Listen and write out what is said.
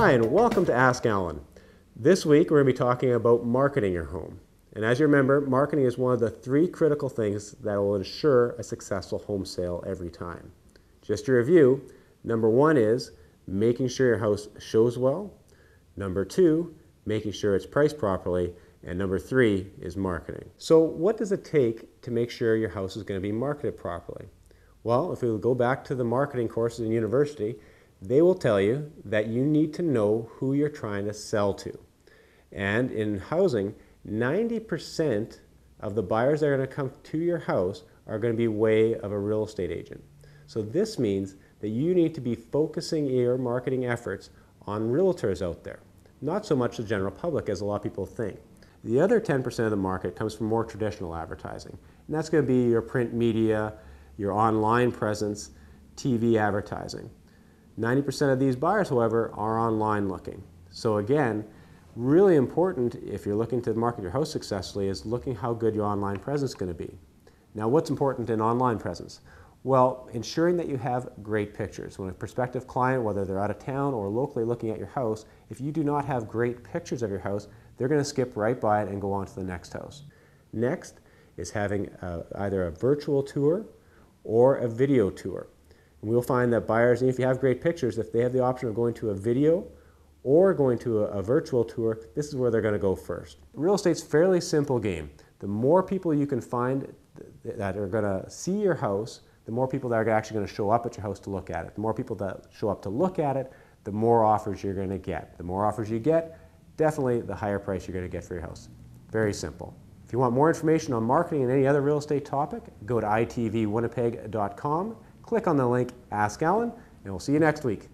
Hi, and welcome to Ask Allan. This week, we're going to be talking about marketing your home. And as you remember, marketing is one of the three critical things that will ensure a successful home sale every time. Just to review, number one is making sure your house shows well. Number two, making sure it's priced properly. And number three is marketing. So what does it take to make sure your house is going to be marketed properly? Well, if we go back to the marketing courses in university, they will tell you that you need to know who you're trying to sell to. And in housing, 90% of the buyers that are going to come to your house are going to be way of a real estate agent. So this means that you need to be focusing your marketing efforts on realtors out there, not so much the general public as a lot of people think. The other 10% of the market comes from more traditional advertising, and that's going to be your print media, your online presence, TV advertising. 90% of these buyers, however, are online looking. So again, really important if you're looking to market your house successfully is looking how good your online presence is going to be. Now what's important in online presence? Well, ensuring that you have great pictures. When a prospective client, whether they're out of town or locally looking at your house, if you do not have great pictures of your house, they're going to skip right by it and go on to the next house. Next is having a, either a virtual tour or a video tour. And we'll find that buyers, if you have great pictures, if they have the option of going to a video or going to a, a virtual tour, this is where they're going to go first. Real estate's fairly simple game. The more people you can find that are going to see your house, the more people that are actually going to show up at your house to look at it. The more people that show up to look at it, the more offers you're going to get. The more offers you get, definitely the higher price you're going to get for your house. Very simple. If you want more information on marketing and any other real estate topic, go to itvwinnipeg.com, click on the link Ask Allan, and we'll see you next week.